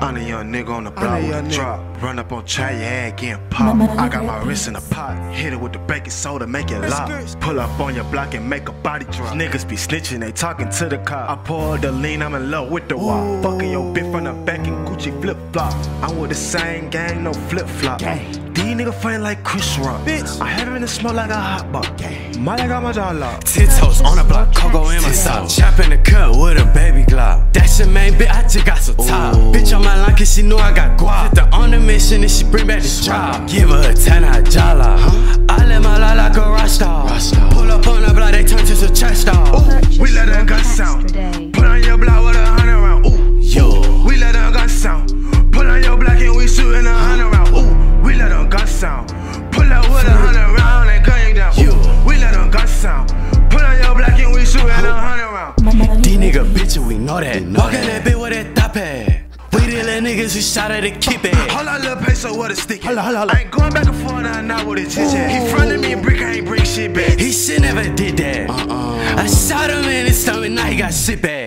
I'm a young nigga on the block with a drop. Run up on try your ass getting pop. I got my wrist in a pot. Hit it with the baking soda, make it lock. Pull up on your block and make a body drop. Niggas be snitching, they talking to the cop. I pour the lean, I'm in love with the wop. Fucking your bitch from the back in Gucci flip flop. I'm with the same gang, no flip flop. These niggas fighting like Chris Rock. Bitch. I have it in the smoke like a hot box. Molly got my jaw locked. Ten toes on the block, Coco in my sock. Chopping the cut your main bitch, I just got some top. Bitch on my line, cause she know I got guap. Hit the on the mission and she bring back the job. Give her a 10 out jala. I let my lie like a rock star. Pull up on the block, they turn to some chest star. We let her gun sound. Put on your block know that. Walking that bitch with that top hat. We the little niggas who shot at the keep it. Hold on, little peso, what a stick. Holla, holla, holla. I ain't going back and forth, now, not with a chit chat. He fronted me and brick, I ain't bring shit back. He should never did that. Uh-uh. I shot him in his stomach, now he got shit back.